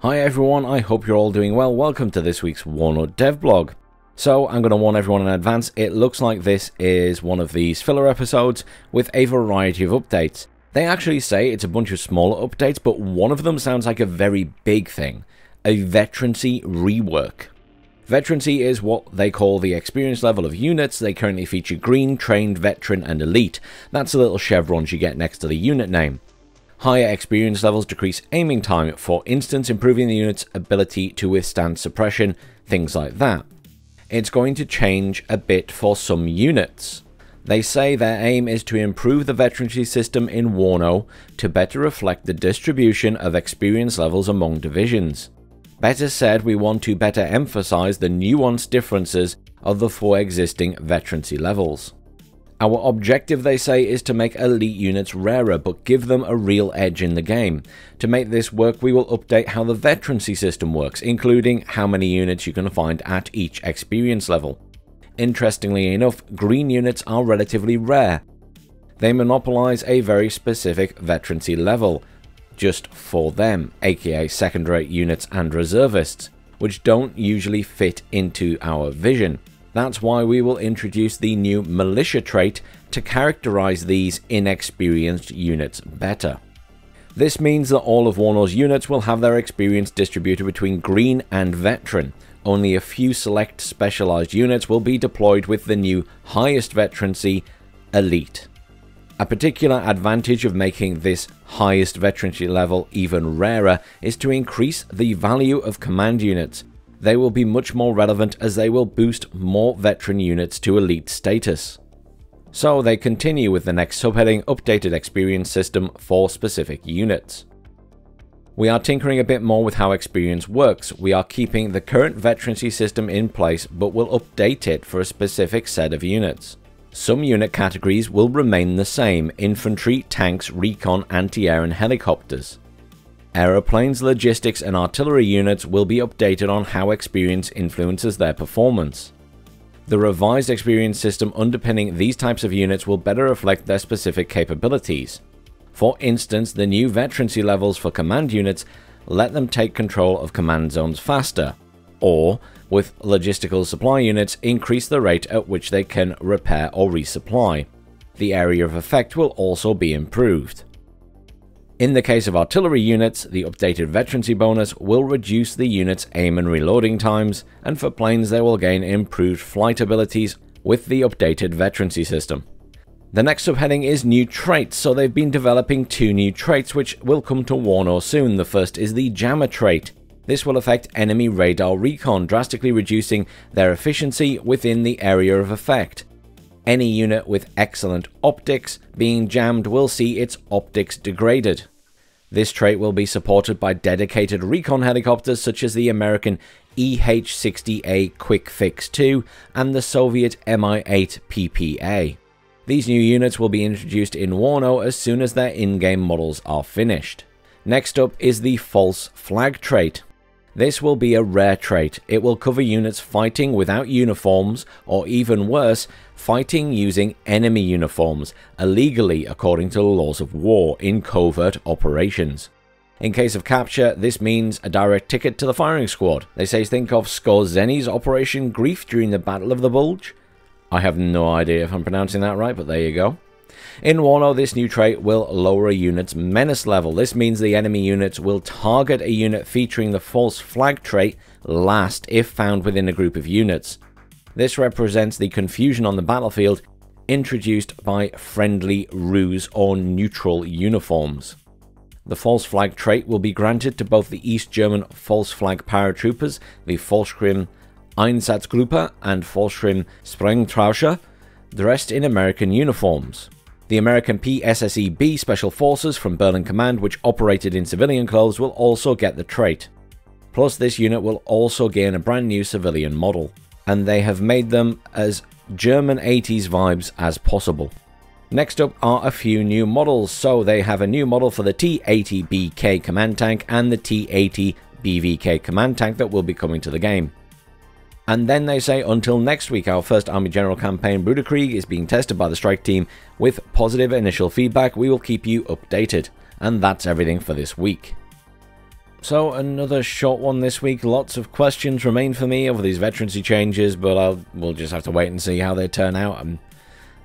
Hi everyone, I hope you're all doing well. Welcome to this week's Warno Dev Blog. So, I'm going to warn everyone in advance, it looks like this is one of these filler episodes with a variety of updates. They actually say it's a bunch of smaller updates, but one of them sounds like a very big thing a veterancy rework. Veterancy is what they call the experience level of units. They currently feature green, trained, veteran, and elite. That's the little chevrons you get next to the unit name. Higher experience levels decrease aiming time, for instance, improving the unit's ability to withstand suppression, things like that. It's going to change a bit for some units. They say their aim is to improve the veterancy system in Warno to better reflect the distribution of experience levels among divisions. Better said, we want to better emphasize the nuanced differences of the four existing veterancy levels. Our objective, they say, is to make elite units rarer, but give them a real edge in the game. To make this work, we will update how the veterancy system works, including how many units you can find at each experience level. Interestingly enough, green units are relatively rare. They monopolize a very specific veterancy level, just for them, aka second rate units and reservists, which don't usually fit into our vision. That's why we will introduce the new militia trait to characterize these inexperienced units better. This means that all of Warno's units will have their experience distributed between green and veteran. Only a few select specialized units will be deployed with the new highest veterancy, elite. A particular advantage of making this highest veterancy level even rarer is to increase the value of command units. They will be much more relevant as they will boost more veteran units to elite status. So they continue with the next subheading updated experience system for specific units. We are tinkering a bit more with how experience works. We are keeping the current veterancy system in place but will update it for a specific set of units. Some unit categories will remain the same infantry, tanks, recon, anti air, and helicopters. Aeroplanes, logistics, and artillery units will be updated on how experience influences their performance. The revised experience system underpinning these types of units will better reflect their specific capabilities. For instance, the new veterancy levels for command units let them take control of command zones faster, or with logistical supply units increase the rate at which they can repair or resupply. The area of effect will also be improved. In the case of artillery units, the updated veterancy bonus will reduce the unit's aim and reloading times, and for planes they will gain improved flight abilities with the updated veterancy system. The next subheading is new traits, so they've been developing two new traits which will come to Warno soon. The first is the Jammer trait. This will affect enemy radar recon, drastically reducing their efficiency within the area of effect. Any unit with excellent optics being jammed will see its optics degraded. This trait will be supported by dedicated recon helicopters such as the American EH-60A Quick Fix 2 and the Soviet Mi-8 PPA. These new units will be introduced in Warno as soon as their in-game models are finished. Next up is the False Flag trait. This will be a rare trait. It will cover units fighting without uniforms, or even worse, fighting using enemy uniforms, illegally according to the laws of war in covert operations. In case of capture, this means a direct ticket to the firing squad. They say think of Skorzeny's Operation Grief during the Battle of the Bulge. I have no idea if I'm pronouncing that right, but there you go. In Warno, this new trait will lower a unit's menace level. This means the enemy units will target a unit featuring the false flag trait last if found within a group of units. This represents the confusion on the battlefield introduced by friendly, ruse, or neutral uniforms. The false flag trait will be granted to both the East German false flag paratroopers, the Fallschirm Einsatzgruppe and Fallschirm Sprengtaucher, dressed in American uniforms. The American PSSE-B Special Forces from Berlin Command, which operated in civilian clothes, will also get the trait. Plus, this unit will also gain a brand new civilian model, and they have made them as German 80s vibes as possible. Next up are a few new models, so they have a new model for the T-80BK command tank and the T-80BVK command tank that will be coming to the game. And then they say, until next week, our first Army General campaign, Bruderkrieg, is being tested by the strike team with positive initial feedback. We will keep you updated. And that's everything for this week. So another short one this week. Lots of questions remain for me over these veterancy changes, but I'll we'll just have to wait and see how they turn out. I'm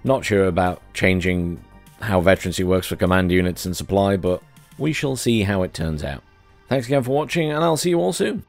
not sure about changing how veterancy works for command units and supply, but we shall see how it turns out. Thanks again for watching, and I'll see you all soon.